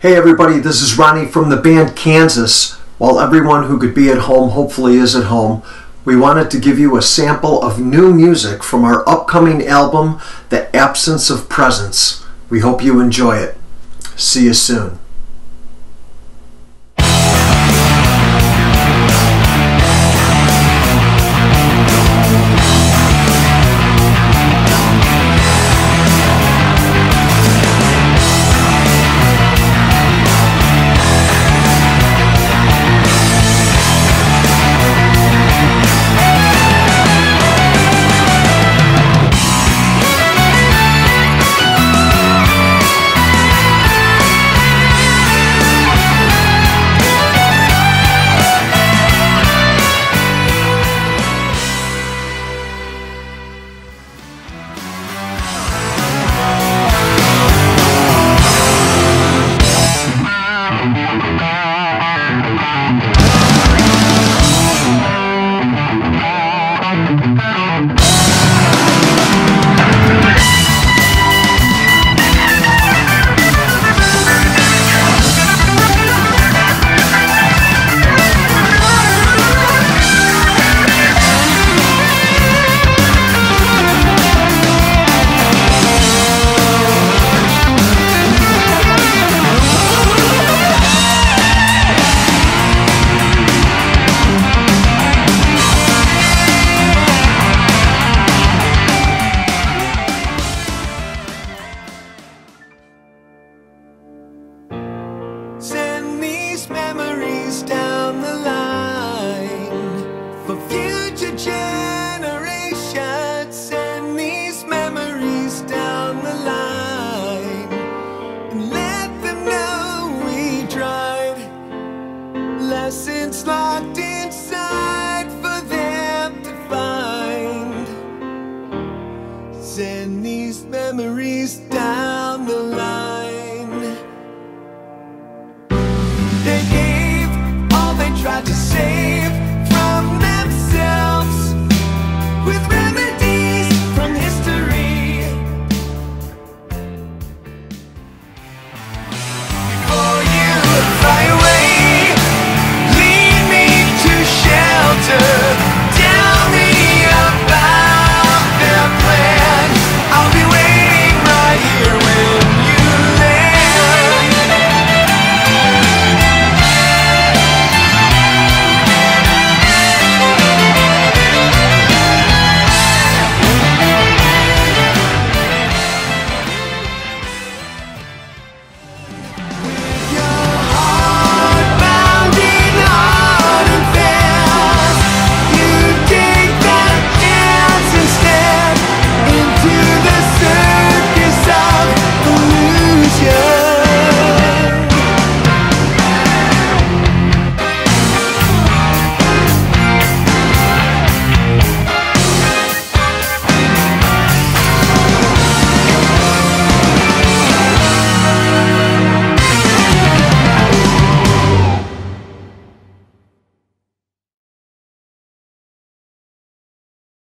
Hey everybody, this is Ronnie from the band Kansas. While everyone who could be at home hopefully is at home, we wanted to give you a sample of new music from our upcoming album, The Absence of Presence. We hope you enjoy it. See you soon. essence locked inside for them to find. Send these memories down the line. They gave all they tried to save.